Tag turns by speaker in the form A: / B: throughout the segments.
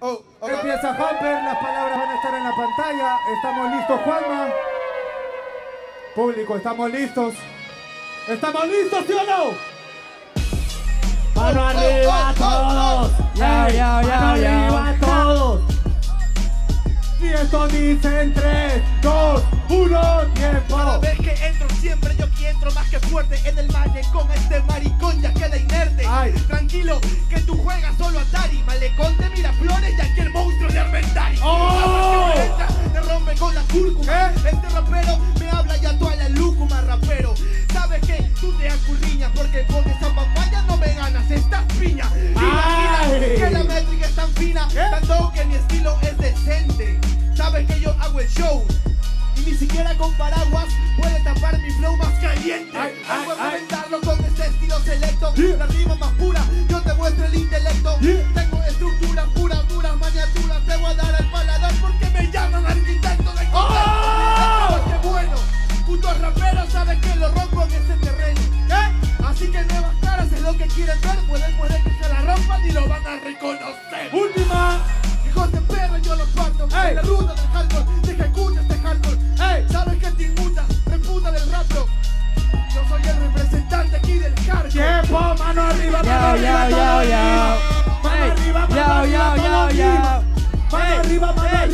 A: Oh, oh,
B: Empieza Hopper, las palabras van a estar en la pantalla. ¿Estamos listos, Juanma? Público, ¿estamos listos? ¿Estamos listos, sí o no? Mano arriba todos.
C: Ya, ya, ya,
B: Mano
C: ya.
B: arriba todos. Y esto dice en 3, 2, 1,
A: Cada
B: tiempo.
A: vez que entro siempre yo en el malecón este maricón ya queda inerte.
B: Ay.
A: Tranquilo que tú juegas solo Atari. Malecón de Miraflores y aquí el monstruo de Armentari.
B: ¡Oh!
A: Te rompe con la cúrcuma.
B: ¿Qué?
A: Este rapero me habla ya toda la lúcuma rapero. Sabes que tú te acurriñas porque con esa papaya no me ganas, estás piña Imagina que la métrica es tan fina,
B: ¿Qué?
A: tanto que mi estilo es decente. Sabes que yo hago el show ni siquiera con paraguas puede tapar mi flow más caliente.
B: Ay,
A: comentarlo con este estilo selecto.
B: Yeah.
A: La rima más pura, yo te muestro el intelecto.
B: Yeah.
A: Tengo estructuras puras, duras, maniaturas. Te voy a dar al paladar porque me llaman arquitecto de
B: ¡Oh!
A: ¡Qué bueno! Putos raperos saben que lo rompo en este terreno. ¿Eh? Así que nuevas caras es lo que quieren ver. Pueden,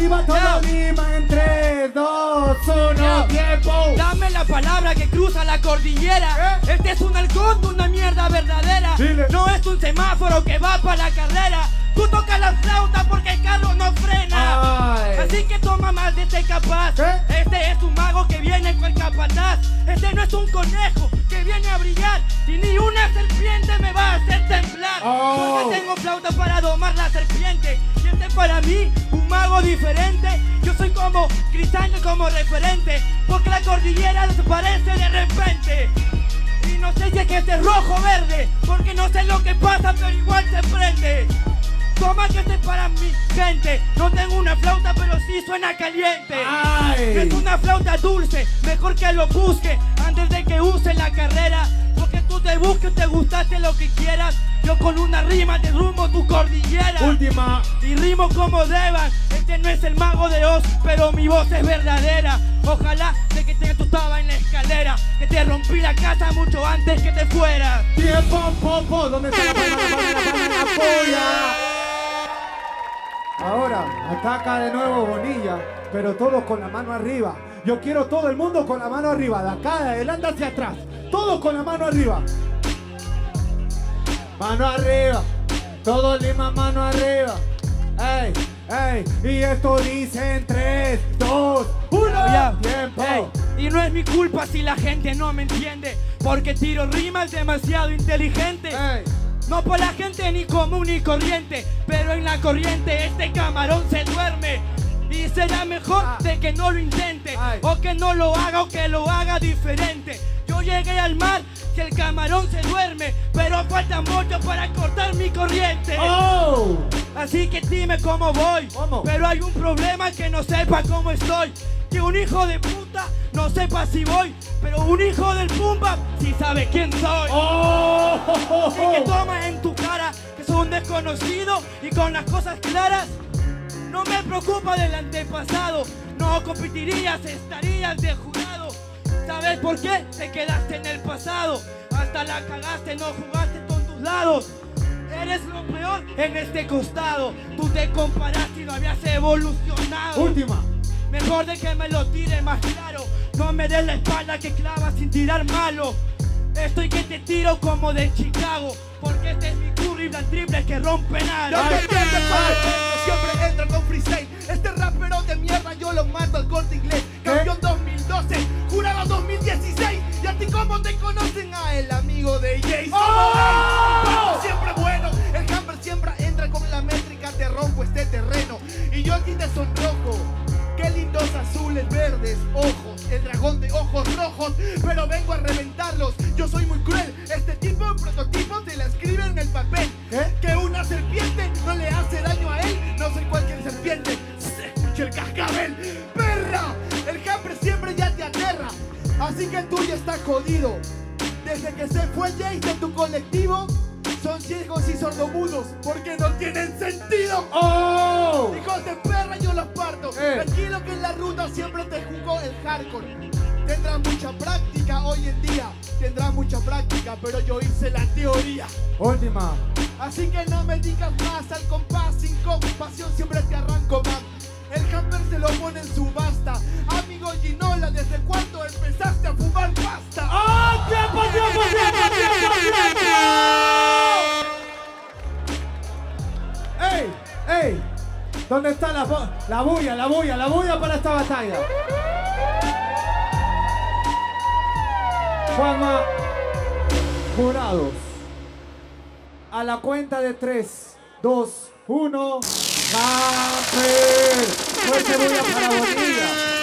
B: arriba, todo arriba. En 3, 2, 1,
C: Yo.
B: tiempo.
C: Dame la palabra que cruza la cordillera.
B: ¿Eh?
C: Este es un halcón de una mierda verdadera.
B: Dile.
C: No es un semáforo que va para la carrera. Tú tocas la flauta porque el carro no frena.
B: Ay.
C: Así que toma más de este capaz.
B: ¿Eh?
C: Este es un mago que viene con el capataz. Este no es un conejo que viene a brillar. Y ni una serpiente me va a hacer temblar.
B: Oh.
C: Porque tengo flauta para domar la serpiente. Y este es para mí mago diferente. Yo soy como Cristiano como referente. Porque la cordillera desaparece de repente. Y no sé si es que este es rojo o verde. Porque no sé lo que pasa, pero igual se prende. Toma que este es para mi gente. No tengo una flauta, pero sí suena caliente.
B: Ay.
C: Es una flauta dulce, mejor que lo busque antes de que use la carrera. Te busques, te gustaste lo que quieras. Yo con una rima te rumbo tu cordillera.
B: Última.
C: Y rimo como deban. Este no es el mago de Oz, pero mi voz es verdadera. Ojalá de que te asustaba en la escalera. Que te rompí la casa mucho antes que te fueras.
B: Tiempo, popo. ¿Dónde está la palma, la palma, la palma, la polla? Ahora, ataca de nuevo Bonilla, pero todos con la mano arriba. Yo quiero todo el mundo con la mano arriba, de acá, de adelante hacia atrás. Todos con la mano arriba. Mano arriba. Todo Lima, mano arriba. Ey, ey. Y esto dice en 3, 2, 1.
C: Ya.
B: Tiempo.
C: Ey, y no es mi culpa si la gente no me entiende. Porque tiro rimas demasiado inteligente.
B: Ey.
C: No por la gente ni común ni corriente, pero en la corriente este camarón se duerme. Y será mejor
B: Ah.
C: de que no lo intente,
B: Ay.
C: o que no lo haga o que lo haga diferente. Yo llegué al mar, que el camarón se duerme, pero falta mucho para cortar mi corriente.
B: ¡Oh!
C: Así que dime cómo voy.
B: ¿Cómo?
C: Pero hay un problema que no sepa cómo estoy. Que un hijo de puta no sepa si voy. Pero un hijo del pumba sí sabe quién soy.
B: ¡Oh!
C: Y que toma en tu cara que soy un desconocido y con las cosas claras. Preocupa del antepasado. No competirías, estarías de jurado. ¿Sabes por qué? Te quedaste en el pasado. Hasta la cagaste, no jugaste con tus lados. Eres lo peor en este costado. Tú te comparaste y no habías evolucionado.
B: Última.
C: Mejor de que me lo tire más claro. No me des la espalda que clava sin tirar malo. Estoy que te tiro como de Chicago. Porque este es mi curry blanc triple que rompe
A: Yo
C: nada.
A: Siempre entro con freestyle. Este rapero de mierda yo lo mato al corte inglés. Campeón 2012, jurado 2016 Y a ti cómo te conocen a el amigo de Jay
B: ¡Oh!
A: Siempre bueno, el hammer siempre entra con la métrica. Te rompo este terreno. Y yo aquí te sonrojo. Qué lindos azules, verdes, ojos, el dragón de ojos rojos, pero vengo a reventarlos. Yo soy muy cruel, este tipo de prototipo te la escribe en el papel.
B: ¿Qué?
A: Que una serpiente así que tú ya estás jodido. Desde que se fue Jace de tu colectivo, son ciegos y sordomudos porque no tienen sentido.
B: ¡Oh!
A: Hijos de perra, yo los parto.
B: Eh.
A: Tranquilo que en la ruta siempre te jugó el hardcore. Tendrás mucha práctica hoy en día. Tendrás mucha práctica, pero yo hice la teoría.
B: Última.
A: Así que no me digas más al compás, sin compasión siempre te arranco más. El camper se lo pone en subasta. Amigo Ginola, ¿desde cuándo empezaste a fumar pasta?
B: ¡Ah! ¡Tiempo, tiempo, tiempo, tiempo, tiempo! ¡Ey! ¡Ey! ¿Dónde está la, la bulla, la bulla, la bulla para esta batalla? Juanma, jurados. A la cuenta de 3, 2, 1. ¡Camper! Fuerte bulla para Bonilla.